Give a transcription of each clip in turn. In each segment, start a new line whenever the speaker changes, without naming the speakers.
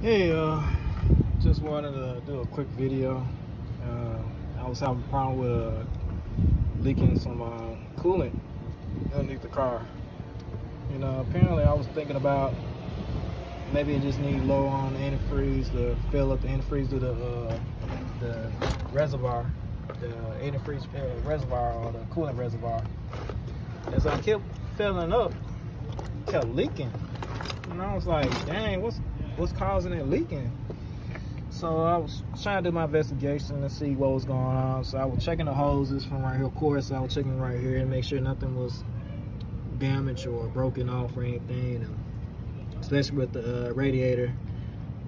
Hey, uh, just wanted to do a quick video. Uh, I was having a problem with uh, leaking some uh, coolant underneath the car. You know, apparently I was thinking about maybe it just need low on antifreeze to fill up the antifreeze to the uh, the reservoir, the antifreeze uh, reservoir or the coolant reservoir. As I kept filling up, kept leaking. And I was like, dang, what's what's causing it leaking? So I was trying to do my investigation to see what was going on. So I was checking the hoses from right here. Of course, I was checking right here and make sure nothing was damaged or broken off or anything. And especially with the uh, radiator,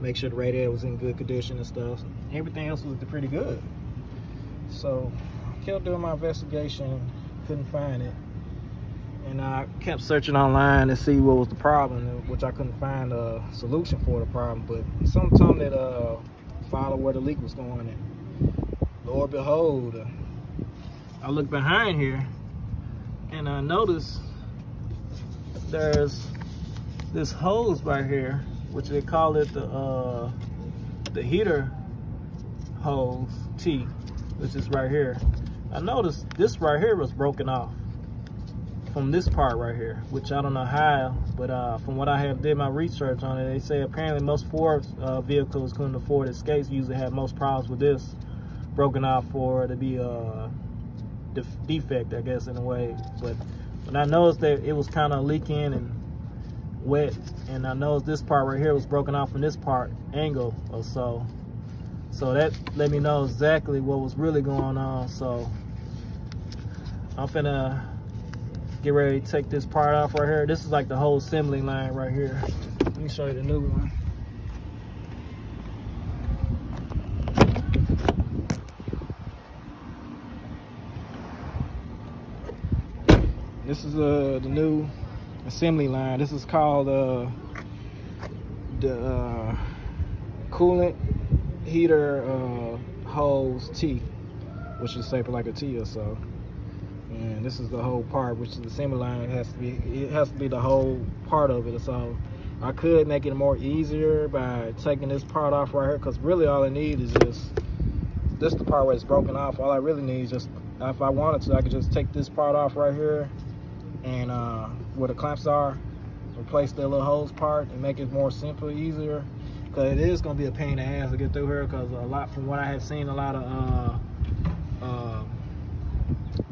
make sure the radiator was in good condition and stuff. Everything else was pretty good. So I kept doing my investigation, couldn't find it and I kept searching online to see what was the problem, which I couldn't find a solution for the problem. But sometime that uh, follow where the leak was going, and Lord behold, uh, I look behind here, and I notice there's this hose right here, which they call it the uh, the heater hose T, which is right here. I noticed this right here was broken off from this part right here, which I don't know how, but uh, from what I have did my research on it, they say apparently most Ford uh, vehicles, including the Ford Escapes, usually have most problems with this broken off for to be a uh, def defect, I guess, in a way. But when I noticed that it was kind of leaking and wet, and I noticed this part right here was broken off from this part angle or so. So that let me know exactly what was really going on. So I'm finna get ready to take this part off right here. This is like the whole assembly line right here. Let me show you the new one. This is uh, the new assembly line. This is called uh, the uh, coolant heater uh, hose T, which is shaped like a T or so and this is the whole part which is the assembly line it has to be it has to be the whole part of it. So I could make it more easier by taking this part off right here because really all I need is just this the part where it's broken off. All I really need is just if I wanted to I could just take this part off right here and uh, where the clamps are replace the little hose part and make it more simple easier. Because it is going to be a pain in the ass to get through here because a lot from what I have seen a lot of uh, uh,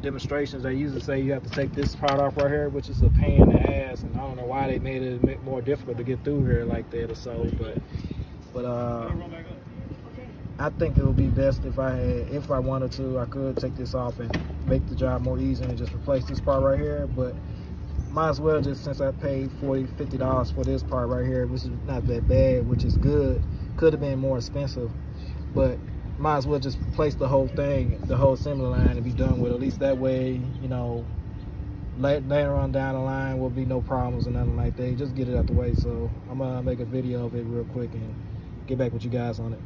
demonstrations, they usually say you have to take this part off right here, which is a pain in the ass, and I don't know why they made it more difficult to get through here like that or so, but but uh, I think it would be best if I had, if I wanted to, I could take this off and make the job more easy and just replace this part right here, but might as well just since I paid 40 50 dollars for this part right here, which is not that bad, which is good. Could have been more expensive, but might as well just replace the whole thing, the whole assembly line and be done with. it. At least that way, you know, later on down the line will be no problems or nothing like that. Just get it out the way. So I'm gonna make a video of it real quick and get back with you guys on it.